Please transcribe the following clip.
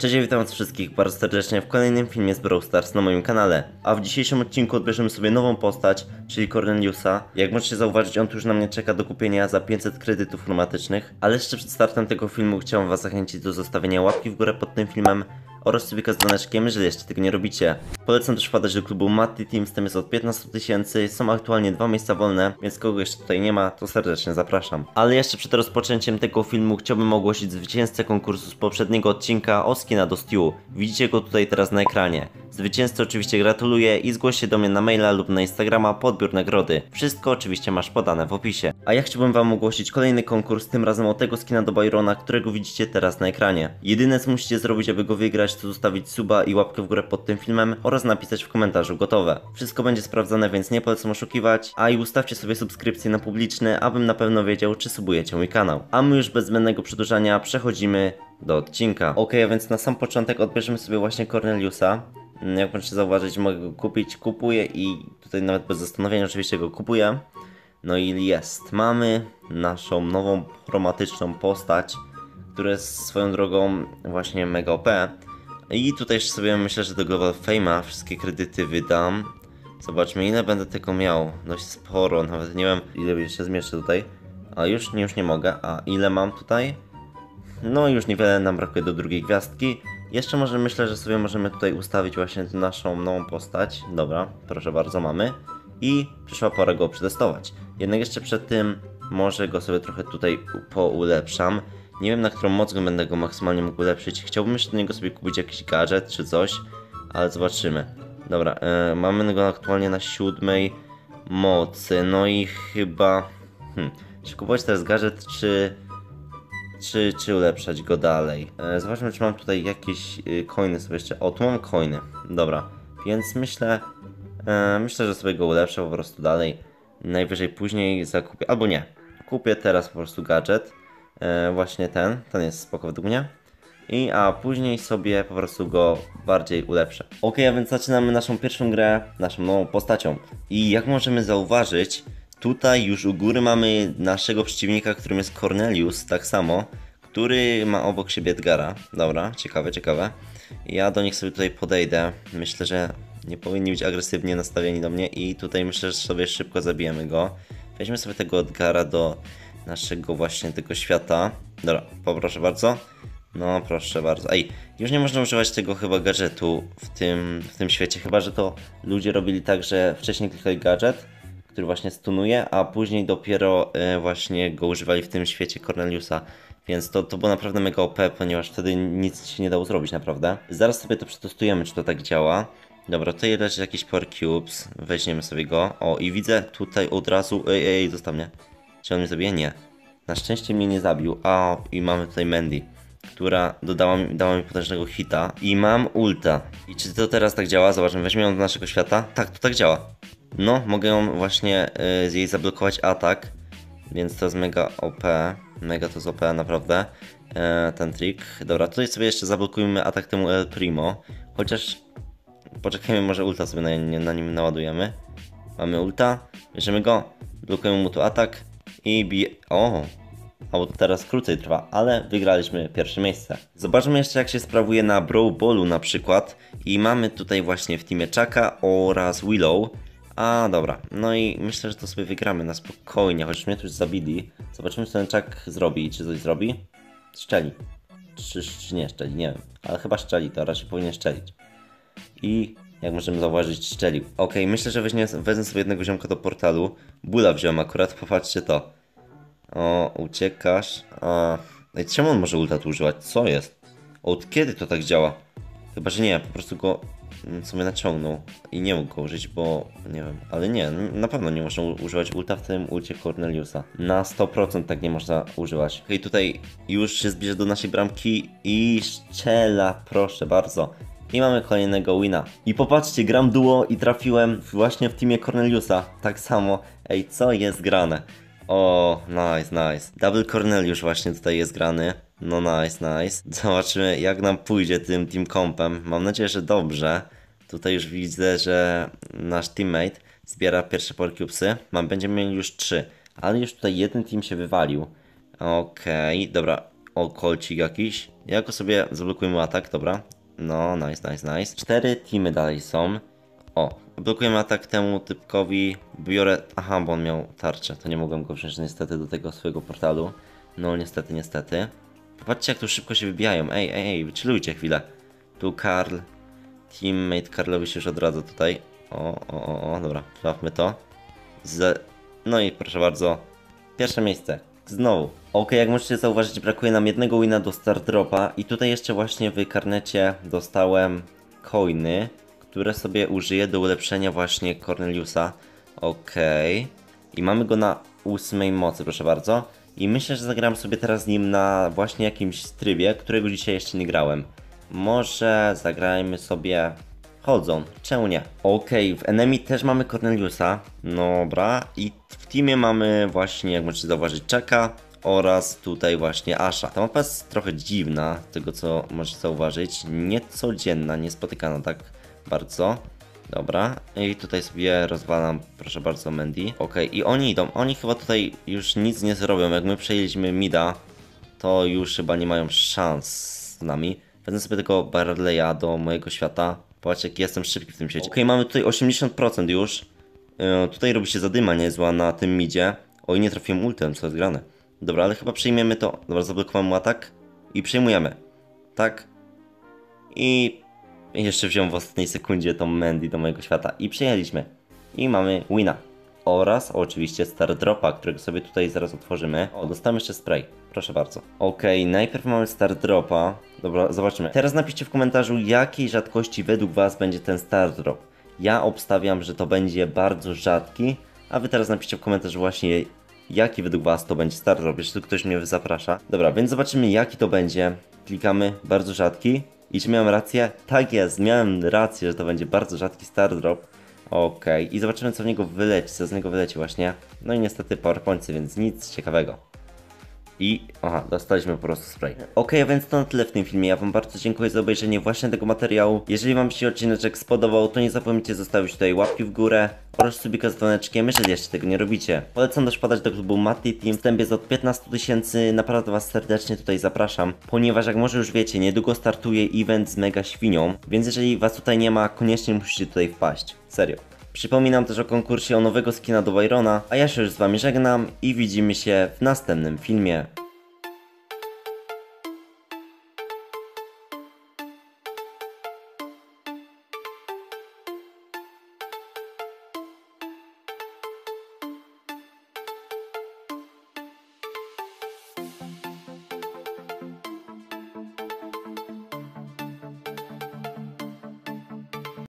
Cześć, witam was wszystkich bardzo serdecznie w kolejnym filmie z Brawl Stars na moim kanale. A w dzisiejszym odcinku odbierzemy sobie nową postać, czyli Corneliusa. Jak możecie zauważyć, on tu już na mnie czeka do kupienia za 500 kredytów chromatycznych. Ale jeszcze przed startem tego filmu chciałem was zachęcić do zostawienia łapki w górę pod tym filmem oraz subika z dzwoneczkiem, jeżeli jeszcze tego nie robicie. Polecam też wpadać do klubu Matty Team, z tym jest od 15 tysięcy, są aktualnie dwa miejsca wolne, więc kogo jeszcze tutaj nie ma, to serdecznie zapraszam. Ale jeszcze przed rozpoczęciem tego filmu chciałbym ogłosić zwycięzcę konkursu z poprzedniego odcinka o skina do Stew. Widzicie go tutaj teraz na ekranie. Zwycięzcy oczywiście gratuluję i zgłoś się do mnie na maila lub na Instagrama po odbiór nagrody. Wszystko oczywiście masz podane w opisie. A ja chciałbym wam ogłosić kolejny konkurs, tym razem o tego skina do Byrona, którego widzicie teraz na ekranie. Jedyne co musicie zrobić, aby go wygrać, to zostawić suba i łapkę w górę pod tym filmem oraz napisać w komentarzu gotowe. Wszystko będzie sprawdzone, więc nie polecam oszukiwać, a i ustawcie sobie subskrypcję na publiczny, abym na pewno wiedział, czy subujecie mój kanał. A my już bez zbędnego przedłużania przechodzimy do odcinka. Ok, a więc na sam początek odbierzemy sobie właśnie Corneliusa. Jak możecie zauważyć, mogę go kupić, kupuję i tutaj nawet bez zastanowienia oczywiście go kupuję. No i jest. Mamy naszą nową chromatyczną postać, która jest swoją drogą właśnie mega OP. I tutaj jeszcze sobie myślę, że do Global Fame'a wszystkie kredyty wydam. Zobaczmy ile będę tego miał. Dość sporo, nawet nie wiem ile jeszcze zmieszczę tutaj. A już, już nie mogę. A ile mam tutaj? No już niewiele nam brakuje do drugiej gwiazdki. Jeszcze może myślę, że sobie możemy tutaj ustawić właśnie naszą nową postać. Dobra, proszę bardzo, mamy. I przyszła pora go przetestować. Jednak jeszcze przed tym może go sobie trochę tutaj poulepszam. Nie wiem na którą moc go będę go maksymalnie mógł ulepszyć. Chciałbym jeszcze do niego sobie kupić jakiś gadżet czy coś, ale zobaczymy. Dobra, e, mamy go aktualnie na siódmej mocy. No i chyba... Hmm, czy kupować teraz gadżet, czy czy, czy ulepszać go dalej. E, zobaczmy, czy mam tutaj jakieś y, coiny sobie jeszcze. O, tu mam coiny. Dobra, więc myślę, e, myślę, że sobie go ulepszę po prostu dalej. Najwyżej później zakupię, albo nie. Kupię teraz po prostu gadżet. E, właśnie ten, ten jest spoko według mnie. I a później sobie po prostu go bardziej ulepszę. Ok, a więc zaczynamy naszą pierwszą grę, naszą nową postacią. I jak możemy zauważyć, tutaj już u góry mamy naszego przeciwnika, którym jest Cornelius, tak samo, który ma obok siebie Edgara. Dobra, ciekawe, ciekawe. Ja do nich sobie tutaj podejdę. Myślę, że nie powinni być agresywnie nastawieni do mnie i tutaj myślę, że sobie szybko zabijemy go. Weźmy sobie tego Edgara do naszego właśnie tego świata. Dobra, poproszę bardzo. No, proszę bardzo. Ej, już nie można używać tego chyba gadżetu w tym, w tym świecie, chyba że to ludzie robili tak, że wcześniej klikali gadżet, który właśnie stunuje, a później dopiero e, właśnie go używali w tym świecie Corneliusa. Więc to, to było naprawdę mega OP, ponieważ wtedy nic się nie dało zrobić naprawdę. Zaraz sobie to przetestujemy, czy to tak działa. Dobra, tutaj leży jakiś Power Cubes, weźmiemy sobie go. O, i widzę tutaj od razu, ej, ej, zostaw mnie. Czy on mnie zabije? Nie. Na szczęście mnie nie zabił. A, i mamy tutaj Mandy, która dodała mi, dała mi potężnego hita. I mam ulta. I czy to teraz tak działa? Zobaczmy, weźmiemy ją do naszego świata. Tak, to tak działa. No, mogę ją właśnie y, z jej zablokować atak, więc to jest mega OP. Mega to jest OP, naprawdę. E, ten trik. Dobra, tutaj sobie jeszcze zablokujmy atak temu El Primo. Chociaż poczekajmy, może ulta sobie na, na nim naładujemy. Mamy ulta, bierzemy go, blokujemy mu tu atak i bije... O! A bo to teraz krócej trwa, ale wygraliśmy pierwsze miejsce. Zobaczmy jeszcze jak się sprawuje na Brawl Ballu na przykład. I mamy tutaj właśnie w teamie Chucka oraz Willow. A dobra, no i myślę, że to sobie wygramy na spokojnie, chociaż mnie tu już zabili. Zobaczymy co ten Chuck zrobi, czy coś zrobi. Szczeli. Czy, czy nie szczeli, nie wiem. Ale chyba szczeli, to raczej powinien szczelić. I jak możemy zauważyć, szczelił. Ok, myślę, że weźmie, wezmę sobie jednego ziomka do portalu. Bula wziąłem akurat, popatrzcie to. O, uciekasz. A, czemu on może ulta tu używać? Co jest? Od kiedy to tak działa? Chyba, że nie, po prostu go sobie naciągnął i nie mógł go użyć, bo nie wiem, ale nie, na pewno nie można używać ulta w tym ulcie Corneliusa. Na 100% tak nie można używać. Hej, tutaj już się zbliża do naszej bramki i szczela, proszę bardzo. I mamy kolejnego wina. I popatrzcie, gram duo i trafiłem właśnie w teamie Corneliusa. Tak samo. Ej, co jest grane? O, nice, nice. Double Corneliusz właśnie tutaj jest grany. No nice, nice. Zobaczymy jak nam pójdzie tym team compem. Mam nadzieję, że dobrze. Tutaj już widzę, że nasz teammate zbiera pierwsze Cubesy. Mam, będziemy mieli już trzy. Ale już tutaj jeden team się wywalił. Okej, dobra. O, kolcik jakiś. Jako sobie zablokujemy atak, dobra. No, nice, nice, nice. Cztery teamy dalej są. O, blokujemy atak temu typkowi. Biorę. Aha, bo on miał tarczę. To nie mogłem go wziąć niestety do tego swojego portalu. No, niestety, niestety. Popatrzcie, jak tu szybko się wybijają. Ej, ej, ej, chillujcie chwilę. Tu Karl. Teammate Karlowi się już odradza tutaj. O, o, o, o, dobra, sprawmy to. Z... No i proszę bardzo. Pierwsze miejsce. Znowu. Ok, jak możecie zauważyć, brakuje nam jednego wina do Star Dropa. I tutaj jeszcze właśnie w karnecie dostałem coiny, które sobie użyję do ulepszenia właśnie Corneliusa. Okej. I mamy go na ósmej mocy, proszę bardzo. I myślę, że zagram sobie teraz z nim na właśnie jakimś trybie, którego dzisiaj jeszcze nie grałem. Może zagrajmy sobie chodzą, czemu nie? Okej, w enemy też mamy Corneliusa, dobra, i w teamie mamy właśnie, jak możecie zauważyć, Czeka oraz tutaj właśnie Asha. Ta mapa jest trochę dziwna, z tego co możecie zauważyć, niecodzienna, niespotykana tak bardzo. Dobra, i tutaj sobie rozwalam, proszę bardzo, Mandy. Okej, i oni idą, oni chyba tutaj już nic nie zrobią, jak my przejęliśmy Mida, to już chyba nie mają szans z nami. Wezmę sobie tego Barleya do mojego świata. Patrzcie, jaki jestem szybki w tym świecie. Okej, mamy tutaj 80% już. Yy, tutaj robi się zadyma niezła na tym midzie. Oj, nie trafiłem ultem, co jest grane. Dobra, ale chyba przyjmiemy to. Dobra, zablokowałem mu atak. I przyjmujemy. Tak. I jeszcze wziąłem w ostatniej sekundzie tą Mandy do mojego świata. I przyjęliśmy. I mamy wina. Oraz oczywiście Star Dropa, którego sobie tutaj zaraz otworzymy. O, dostałem jeszcze spray. Proszę bardzo. Okej, najpierw mamy Star Dropa. Dobra, zobaczymy. Teraz napiszcie w komentarzu, jakiej rzadkości według Was będzie ten Star Drop. Ja obstawiam, że to będzie bardzo rzadki, a Wy teraz napiszcie w komentarzu właśnie, jaki według Was to będzie Star Drop, jeśli ktoś mnie zaprasza. Dobra, więc zobaczymy, jaki to będzie. Klikamy, bardzo rzadki. I czy miałem rację? Tak jest, miałem rację, że to będzie bardzo rzadki Star Drop. Okej, i zobaczymy co w niego wyleci, co z niego wyleci właśnie. No i niestety PowerPointy, więc nic ciekawego. I, aha, dostaliśmy po prostu spray. A więc to na tyle w tym filmie. Ja wam bardzo dziękuję za obejrzenie właśnie tego materiału. Jeżeli wam się odcineczek spodobał, to nie zapomnijcie zostawić tutaj łapki w górę oraz subika z dzwoneczkiem, jeżeli jeszcze tego nie robicie. Polecam też podać do klubu Matty Team. Wstęp jest od 15 tysięcy, naprawdę was serdecznie tutaj zapraszam, ponieważ jak może już wiecie, niedługo startuje event z Mega Świnią, więc jeżeli was tutaj nie ma, koniecznie musicie tutaj wpaść. Serio. Przypominam też o konkursie o nowego skina do Byrona, a ja się już z wami żegnam i widzimy się w następnym filmie.